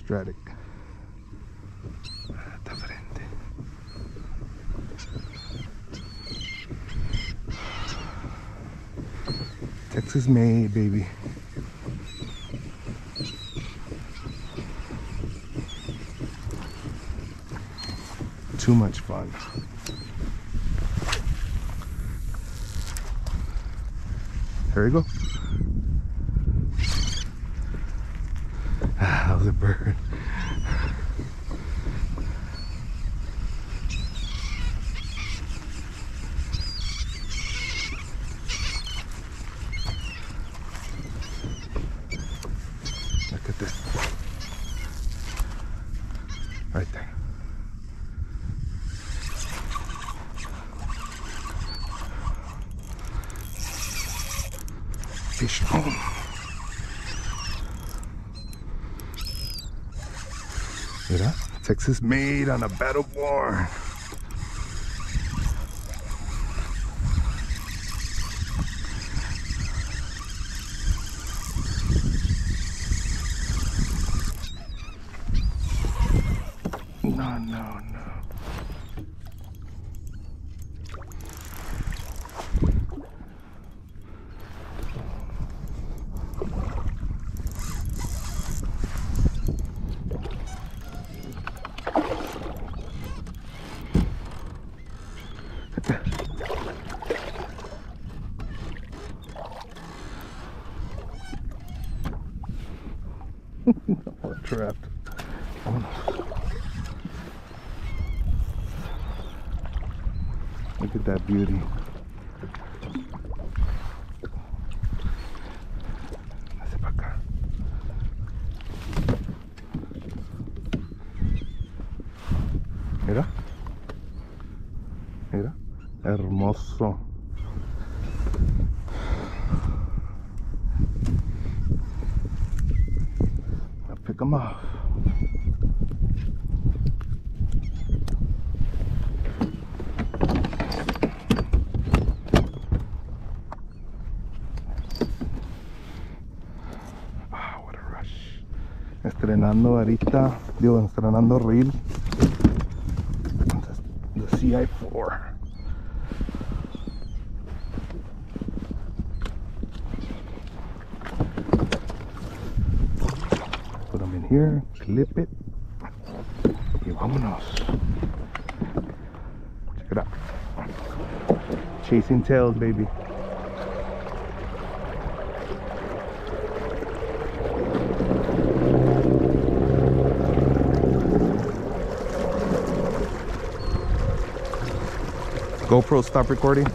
Stradic. Está frente. Texas made, baby. Too much fun. There we go. Ah, that was a bird. Look at this. Right there. Fish home. Texas made on a battle born. No, no, no. Look at that beauty. Mira. Hermoso. I'll pick them a rush. Estrenando ahorita, digo, estrenando reel. The CI4. Here, clip it. Y vámonos. Check it out. Chasing tails, baby. GoPro, stop recording.